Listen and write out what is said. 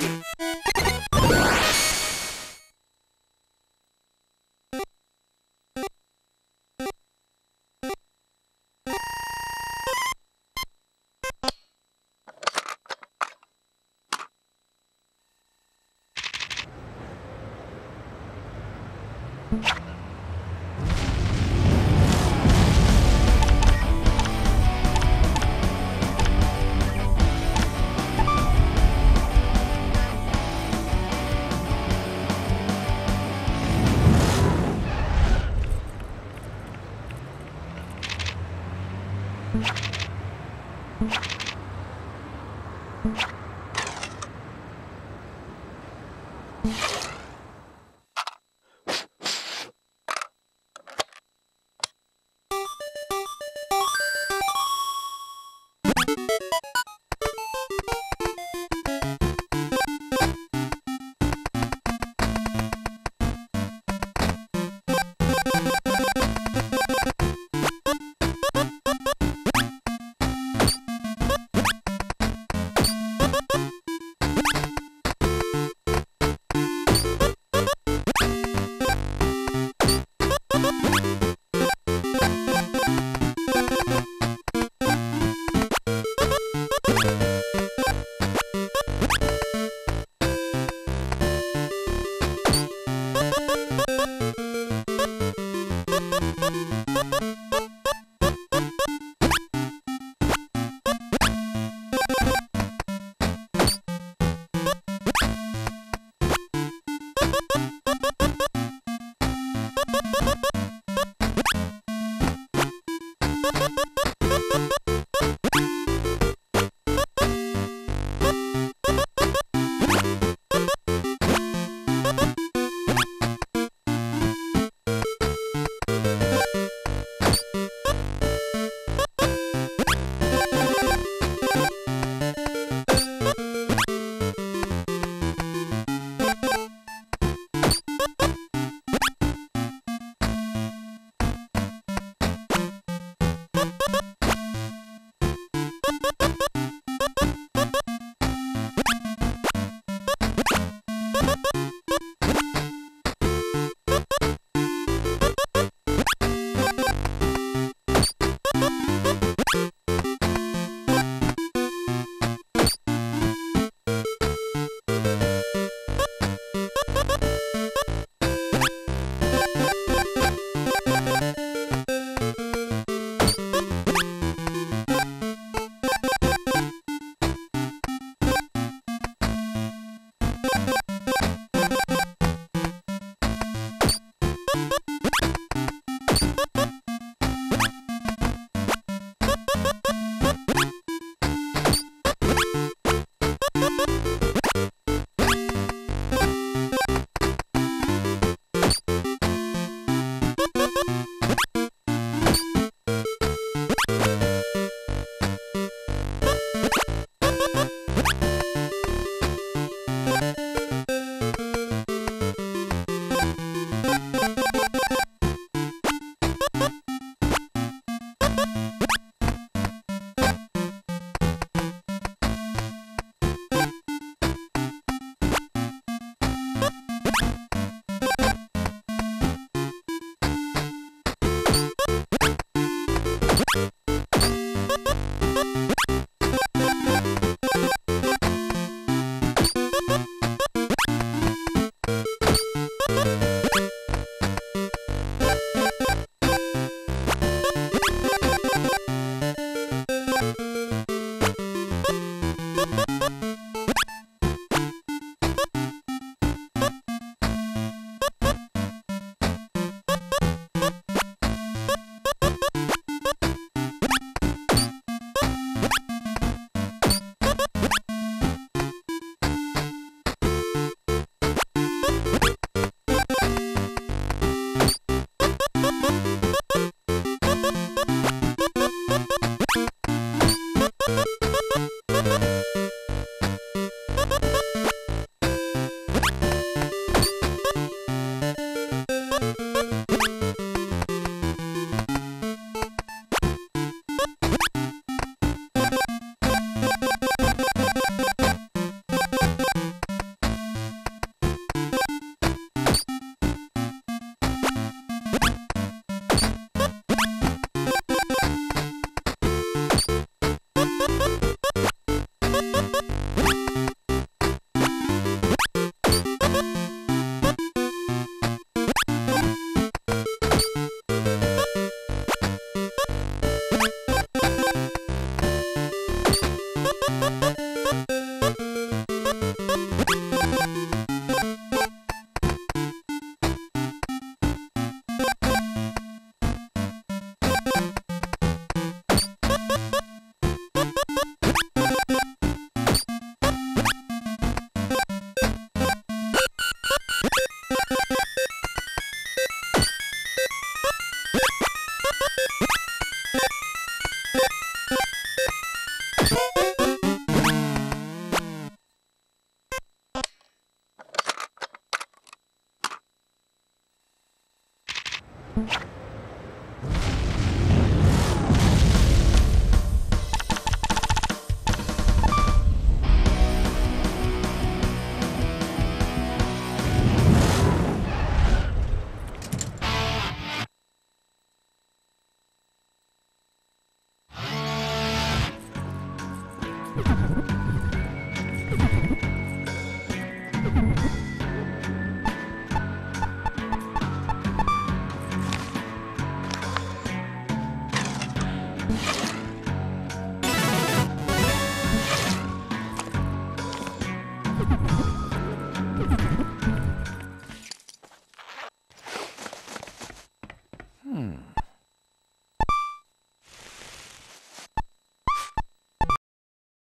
you you you Música you